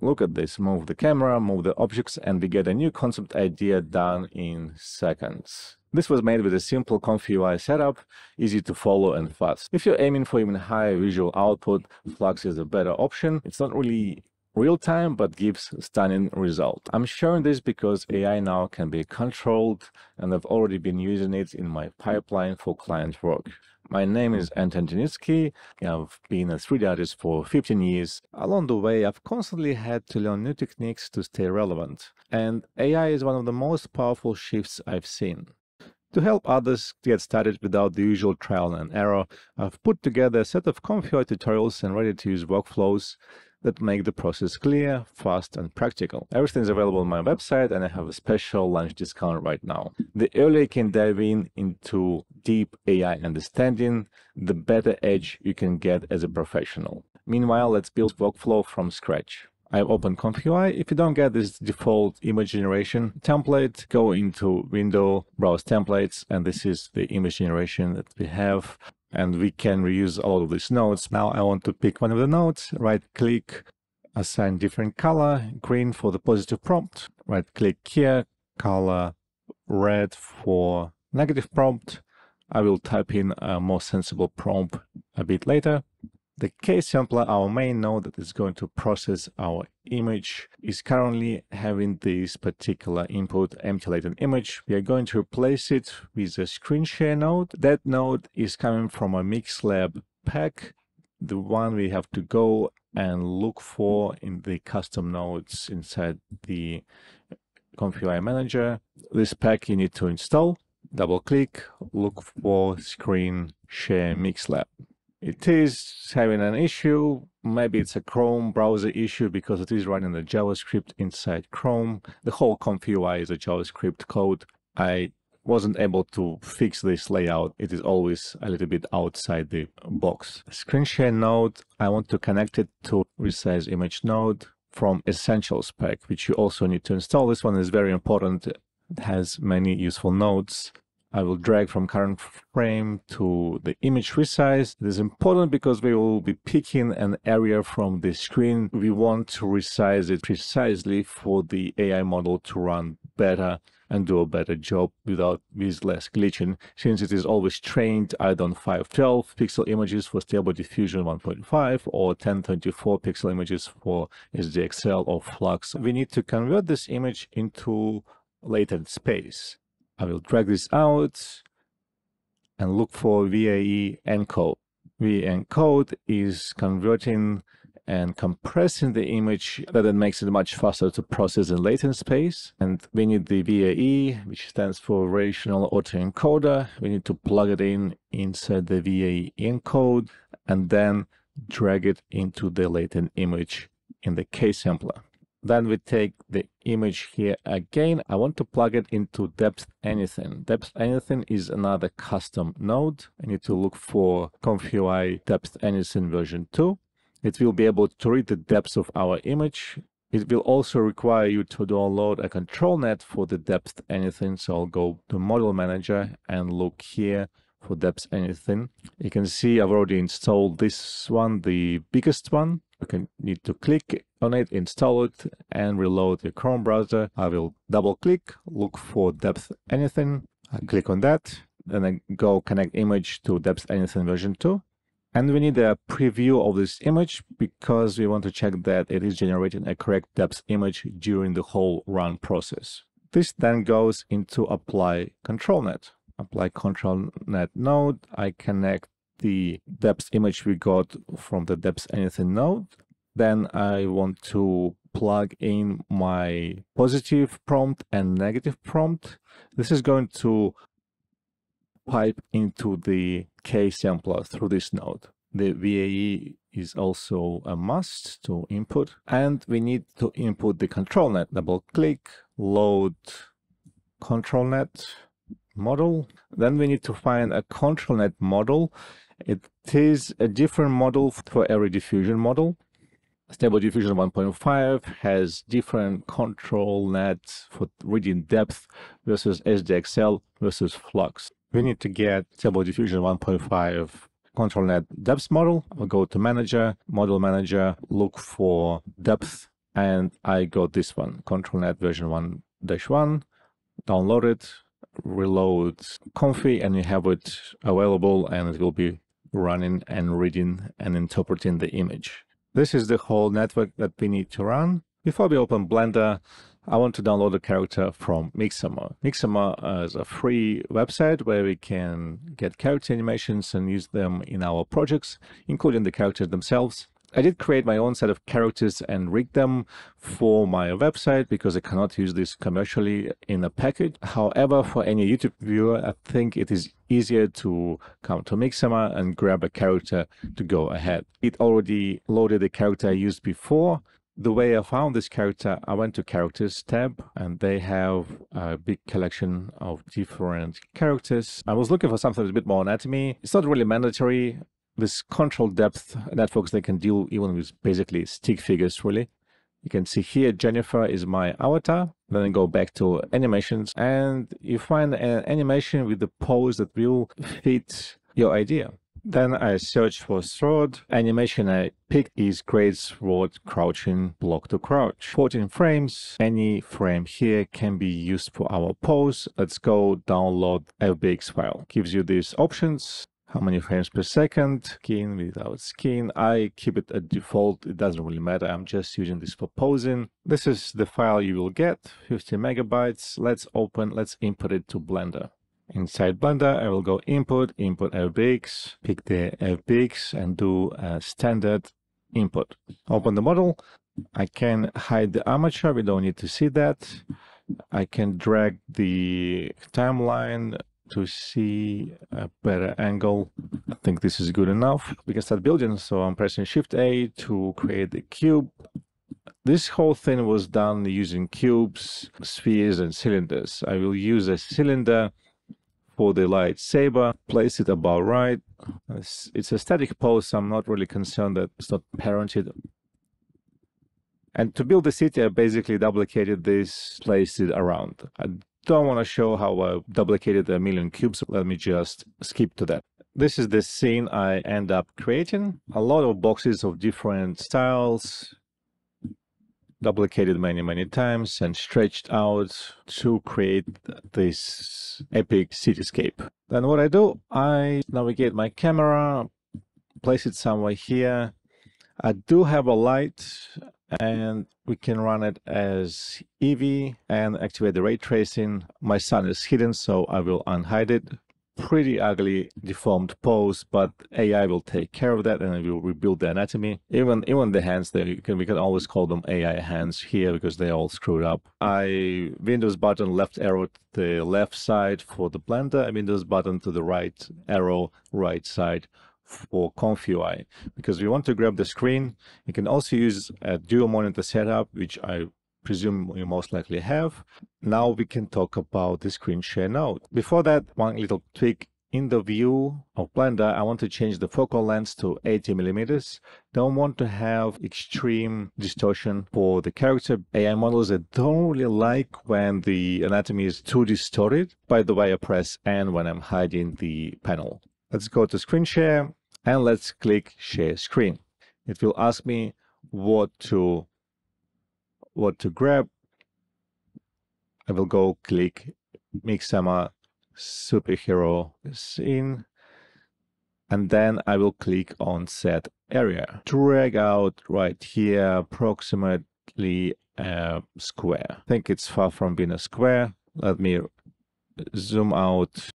Look at this, move the camera, move the objects, and we get a new concept idea done in seconds. This was made with a simple UI setup, easy to follow and fast. If you're aiming for even higher visual output, Flux is a better option. It's not really real time but gives stunning result. I'm sharing this because AI now can be controlled and I've already been using it in my pipeline for client work. My name is Anton Tenitsky. I've been a 3D artist for 15 years. Along the way, I've constantly had to learn new techniques to stay relevant. And AI is one of the most powerful shifts I've seen. To help others get started without the usual trial and error, I've put together a set of ComfyUI tutorials and ready-to-use workflows that make the process clear, fast, and practical. Everything is available on my website, and I have a special lunch discount right now. The earlier you can dive in into deep AI understanding, the better edge you can get as a professional. Meanwhile, let's build workflow from scratch. I've opened ComfyUI. If you don't get this default image generation template, go into Window, Browse Templates, and this is the image generation that we have and we can reuse all of these nodes. Now I want to pick one of the nodes, right click, assign different color, green for the positive prompt, right click here, color red for negative prompt. I will type in a more sensible prompt a bit later. The KSampler, our main node that is going to process our image, is currently having this particular input empty latent image. We are going to replace it with a screen share node. That node is coming from a MixLab pack, the one we have to go and look for in the custom nodes inside the ComfyUI manager. This pack you need to install. Double click, look for screen share MixLab it is having an issue. Maybe it's a Chrome browser issue because it is running the JavaScript inside Chrome. The whole ComfyUI is a JavaScript code. I wasn't able to fix this layout. It is always a little bit outside the box. Screen share node, I want to connect it to resize image node from Essentials pack, which you also need to install. This one is very important. It has many useful nodes. I will drag from current frame to the image resize. It is important because we will be picking an area from the screen. We want to resize it precisely for the AI model to run better and do a better job without with less glitching since it is always trained either on 512 pixel images for stable diffusion 1.5 or 1024 pixel images for SDXL or Flux. We need to convert this image into latent space. I will drag this out and look for VAE encode. VAE encode is converting and compressing the image that then makes it much faster to process in latent space. And we need the VAE, which stands for Variational Autoencoder. We need to plug it in inside the VAE encode and then drag it into the latent image in the KSampler. Then we take the image here again. I want to plug it into depth anything. Depth anything is another custom node. I need to look for ComfyUI depth anything version 2. It will be able to read the depth of our image. It will also require you to download a control net for the depth anything. So I'll go to model manager and look here for depth anything. You can see I've already installed this one, the biggest one. You can need to click on it, install it, and reload your Chrome browser. I will double click, look for depth anything. I click on that, then I go connect image to depth anything version 2. And we need a preview of this image because we want to check that it is generating a correct depth image during the whole run process. This then goes into apply control net. Apply control net node. I connect the depth image we got from the depth anything node. Then I want to plug in my positive prompt and negative prompt. This is going to pipe into the KSampler through this node. The VAE is also a must to input and we need to input the control net. Double click, load control net model. Then we need to find a control net model it is a different model for every diffusion model. Stable Diffusion 1.5 has different control nets for reading depth versus SDXL versus Flux. We need to get Stable Diffusion 1.5 control net depth model. I'll go to Manager, Model Manager, look for depth and I got this one, control net version 1-1, download it, reload Comfy, and you have it available and it will be running and reading and interpreting the image. This is the whole network that we need to run. Before we open Blender, I want to download a character from Mixamo. Mixamo uh, is a free website where we can get character animations and use them in our projects, including the characters themselves. I did create my own set of characters and rig them for my website because I cannot use this commercially in a package. However, for any YouTube viewer, I think it is easier to come to Mixamo and grab a character to go ahead. It already loaded the character I used before. The way I found this character, I went to characters tab and they have a big collection of different characters. I was looking for something a bit more anatomy. It's not really mandatory this control depth networks, they can deal even with basically stick figures, really. You can see here, Jennifer is my avatar. Then I go back to animations and you find an animation with the pose that will fit your idea. Then I search for sword. Animation I picked is great sword crouching block to crouch. 14 frames. Any frame here can be used for our pose. Let's go download FBX file. Gives you these options how many frames per second, skin without skin. I keep it at default, it doesn't really matter, I'm just using this for posing. This is the file you will get, 50 megabytes. Let's open, let's input it to Blender. Inside Blender, I will go input, input FBX, pick the FBX and do a standard input. Open the model. I can hide the armature, we don't need to see that. I can drag the timeline to see a better angle. I think this is good enough. We can start building. So I'm pressing Shift A to create the cube. This whole thing was done using cubes, spheres, and cylinders. I will use a cylinder for the lightsaber, place it about right. It's, it's a static pose, so I'm not really concerned that it's not parented. And to build the city, I basically duplicated this, placed it around. I don't want to show how I duplicated a million cubes. Let me just skip to that. This is the scene I end up creating. A lot of boxes of different styles, duplicated many, many times and stretched out to create this epic cityscape. Then what I do, I navigate my camera, place it somewhere here. I do have a light and we can run it as Eevee and activate the ray tracing. My sun is hidden, so I will unhide it. Pretty ugly deformed pose, but AI will take care of that and it will rebuild the anatomy. Even even the hands there, can, we can always call them AI hands here because they're all screwed up. I Windows button left arrow to the left side for the blender, Windows button to the right arrow right side for ComfyUI because we want to grab the screen. You can also use a dual monitor setup, which I presume you most likely have. Now we can talk about the screen share node. Before that, one little tweak. In the view of Blender, I want to change the focal length to 80 millimeters. Don't want to have extreme distortion for the character AI models that don't really like when the anatomy is too distorted. By the way, I press N when I'm hiding the panel. Let's go to screen share and let's click share screen. It will ask me what to what to grab. I will go click Mixamo superhero scene and then I will click on set area. Drag out right here approximately a square. I think it's far from being a square. Let me zoom out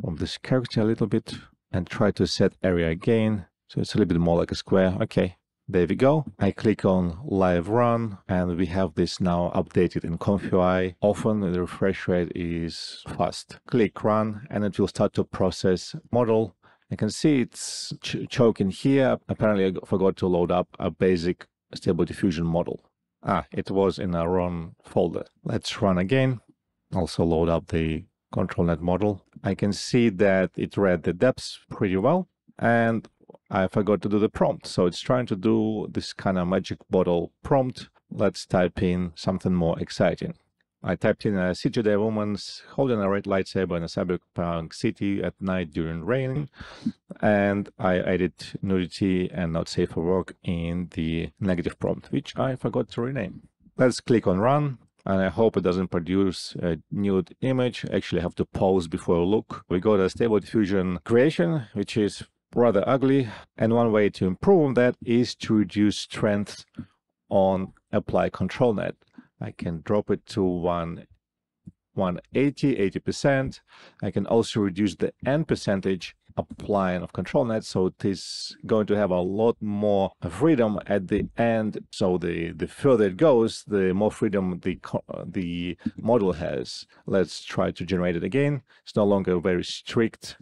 from this character a little bit and try to set area again. So it's a little bit more like a square. Okay, there we go. I click on live run and we have this now updated in ComfyUI. Often the refresh rate is fast. Click run and it will start to process model. You can see it's ch choking here. Apparently I forgot to load up a basic stable diffusion model. Ah, it was in a wrong folder. Let's run again. Also load up the ControlNet model. I can see that it read the depths pretty well and I forgot to do the prompt. So it's trying to do this kind of magic bottle prompt. Let's type in something more exciting. I typed in a CGI woman holding a red lightsaber in a cyberpunk city at night during rain, and I added nudity and not safe for work in the negative prompt, which I forgot to rename. Let's click on run, and I hope it doesn't produce a nude image. Actually, I have to pause before I look. We got a stable diffusion creation, which is rather ugly. And one way to improve on that is to reduce strength on apply control net. I can drop it to one 180, 80%. I can also reduce the end percentage applying of control net so it is going to have a lot more freedom at the end. So the the further it goes the more freedom the the model has. Let's try to generate it again. It's no longer very strict.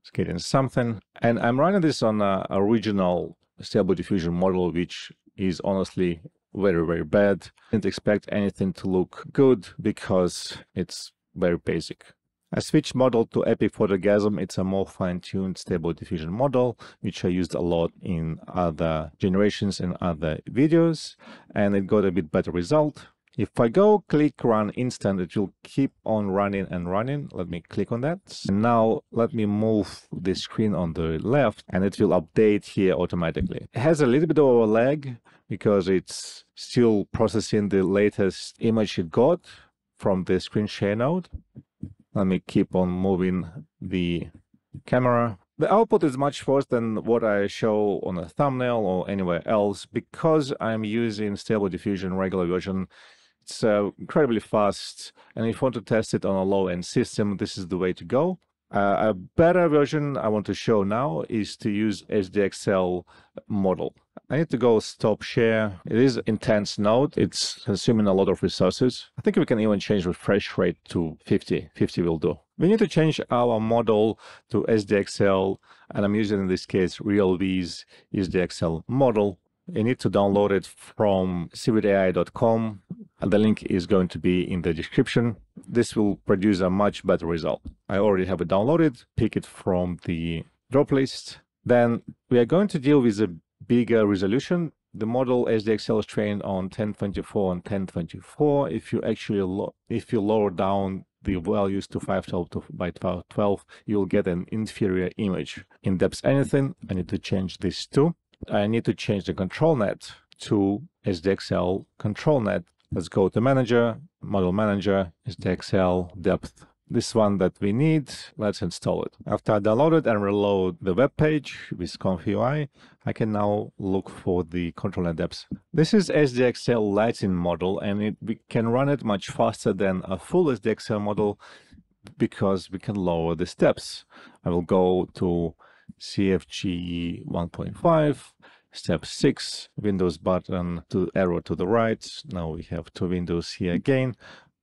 It's getting something. And i'm running this on a original stable diffusion model which is honestly very, very bad. Didn't expect anything to look good because it's very basic. I switched model to Epic Photogasm. It's a more fine-tuned stable diffusion model, which I used a lot in other generations and other videos, and it got a bit better result. If I go click run instant, it will keep on running and running. Let me click on that. And now let me move the screen on the left and it will update here automatically. It has a little bit of a lag because it's still processing the latest image it got from the screen share node. Let me keep on moving the camera. The output is much worse than what I show on a thumbnail or anywhere else because I'm using Stable Diffusion regular version it's uh, incredibly fast, and if you want to test it on a low-end system, this is the way to go. Uh, a better version I want to show now is to use SDXL model. I need to go stop share. It is intense node. It's consuming a lot of resources. I think we can even change refresh rate to 50. 50 will do. We need to change our model to SDXL, and I'm using in this case RealVis SDXL model. You need to download it from civitai.com Uh, the link is going to be in the description. This will produce a much better result. I already have it downloaded, pick it from the drop list. Then we are going to deal with a bigger resolution. The model SDXL is trained on 1024 and 1024. If you actually if you lower down the values to 512 by 12, you'll get an inferior image. In depth anything, I need to change this too. I need to change the control net to SDXL control net Let's go to manager, model manager, SDXL depth. This one that we need, let's install it. After I download it and reload the web page with ComfyUI, I can now look for the control net depth. This is SDXL Lightning model and it, we can run it much faster than a full SDXL model because we can lower the steps. I will go to CFG 1.5 Step 6, Windows button to arrow to the right. Now we have two windows here again.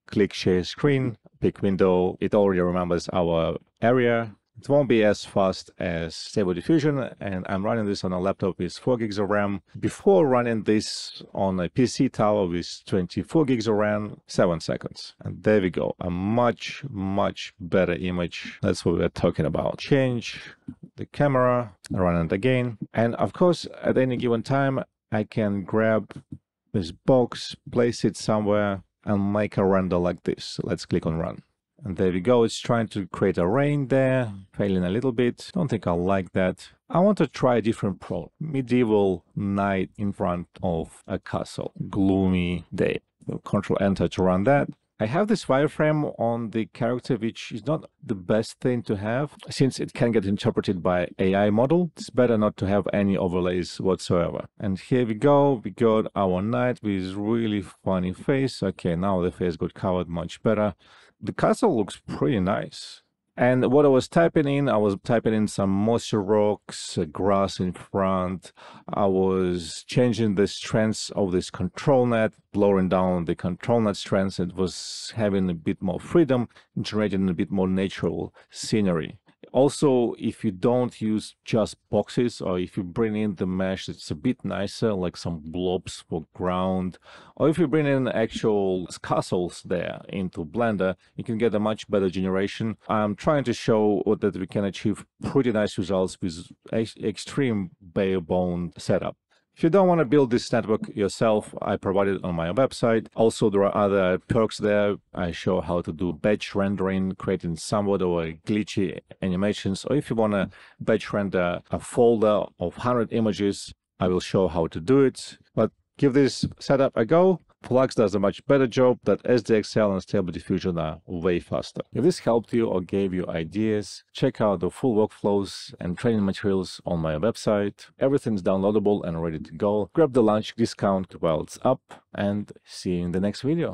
Click share screen, pick window. It already remembers our area. It won't be as fast as Stable Diffusion, and I'm running this on a laptop with 4 gigs of RAM. Before running this on a PC tower with 24 gigs of RAM, 7 seconds. And there we go, a much, much better image. That's what we're talking about. Change the camera, run it again. And of course, at any given time, I can grab this box, place it somewhere, and make a render like this. Let's click on run. And there we go, it's trying to create a rain there, failing a little bit. Don't think I like that. I want to try a different pro. Medieval night in front of a castle. Gloomy day. Control Enter to run that. I have this wireframe on the character, which is not the best thing to have, since it can get interpreted by AI model. It's better not to have any overlays whatsoever. And here we go. We got our knight with really funny face. Okay, now the face got covered much better. The castle looks pretty nice. And what I was typing in, I was typing in some mossy rocks, uh, grass in front. I was changing the strengths of this control net, lowering down the control net strengths. It was having a bit more freedom, generating a bit more natural scenery. Also, if you don't use just boxes or if you bring in the mesh, it's a bit nicer, like some blobs for ground. Or if you bring in actual castles there into Blender, you can get a much better generation. I'm trying to show that we can achieve pretty nice results with extreme bare bone setup. If you don't want to build this network yourself, I provide it on my website. Also, there are other perks there. I show how to do batch rendering, creating somewhat or glitchy animations. Or if you want to batch render a folder of 100 images, I will show how to do it. But give this setup a go. Flux does a much better job that SDXL and Stable Diffusion are way faster. If this helped you or gave you ideas, check out the full workflows and training materials on my website. Everything's downloadable and ready to go. Grab the lunch discount while it's up and see you in the next video.